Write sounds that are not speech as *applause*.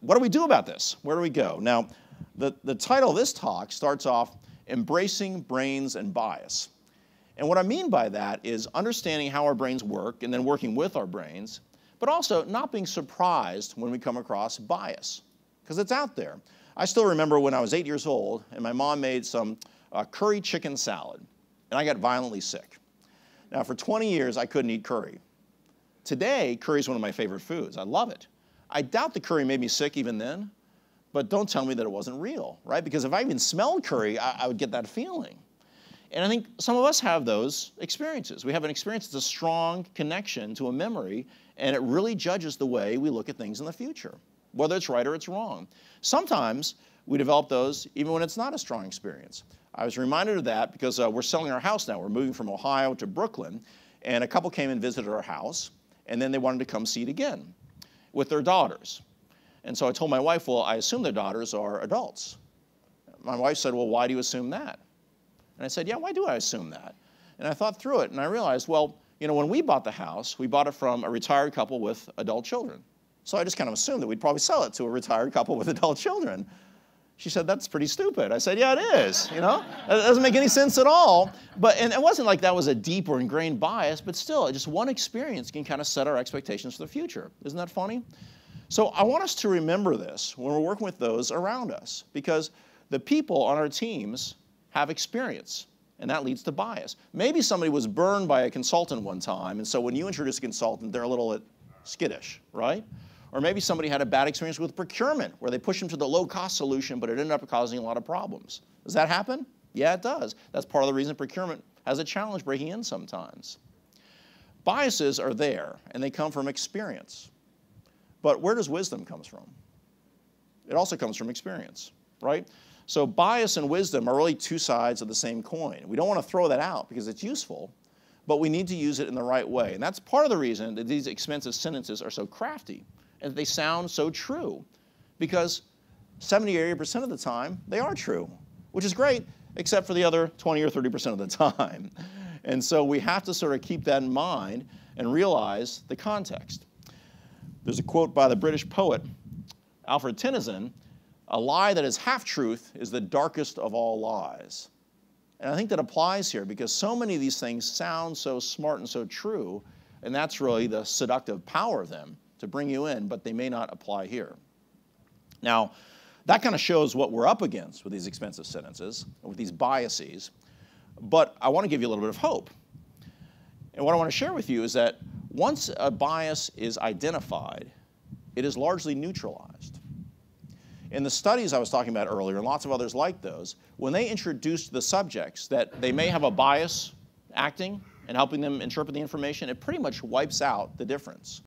what do we do about this? Where do we go? Now, the, the title of this talk starts off Embracing Brains and Bias. And what I mean by that is understanding how our brains work and then working with our brains, but also not being surprised when we come across bias, because it's out there. I still remember when I was eight years old and my mom made some uh, curry chicken salad, and I got violently sick. Now, for 20 years, I couldn't eat curry. Today, curry is one of my favorite foods. I love it. I doubt the curry made me sick even then, but don't tell me that it wasn't real, right? Because if I even smelled curry, I, I would get that feeling. And I think some of us have those experiences. We have an experience that's a strong connection to a memory, and it really judges the way we look at things in the future, whether it's right or it's wrong. Sometimes we develop those even when it's not a strong experience. I was reminded of that because uh, we're selling our house now. We're moving from Ohio to Brooklyn, and a couple came and visited our house, and then they wanted to come see it again with their daughters. And so I told my wife, well, I assume their daughters are adults. My wife said, well, why do you assume that? And I said, yeah, why do I assume that? And I thought through it, and I realized, well, you know, when we bought the house, we bought it from a retired couple with adult children. So I just kind of assumed that we'd probably sell it to a retired couple with adult children. She said, that's pretty stupid. I said, yeah, it is, you know? It doesn't make any sense at all. But, and it wasn't like that was a deep or ingrained bias, but still, just one experience can kind of set our expectations for the future. Isn't that funny? So I want us to remember this when we're working with those around us, because the people on our teams have experience, and that leads to bias. Maybe somebody was burned by a consultant one time, and so when you introduce a consultant, they're a little uh, skittish, right? Or maybe somebody had a bad experience with procurement where they pushed them to the low cost solution, but it ended up causing a lot of problems. Does that happen? Yeah, it does. That's part of the reason procurement has a challenge breaking in sometimes. Biases are there, and they come from experience. But where does wisdom come from? It also comes from experience, right? So bias and wisdom are really two sides of the same coin. We don't want to throw that out because it's useful, but we need to use it in the right way. And that's part of the reason that these expensive sentences are so crafty and they sound so true because 70 or 80% of the time they are true, which is great, except for the other 20 or 30% of the *laughs* time. And so we have to sort of keep that in mind and realize the context. There's a quote by the British poet Alfred Tennyson a lie that is half truth is the darkest of all lies. And I think that applies here because so many of these things sound so smart and so true, and that's really the seductive power of them to bring you in, but they may not apply here. Now, that kind of shows what we're up against with these expensive sentences, with these biases. But I want to give you a little bit of hope. And what I want to share with you is that once a bias is identified, it is largely neutralized. In the studies I was talking about earlier, and lots of others like those, when they introduced the subjects that they may have a bias acting and helping them interpret the information, it pretty much wipes out the difference.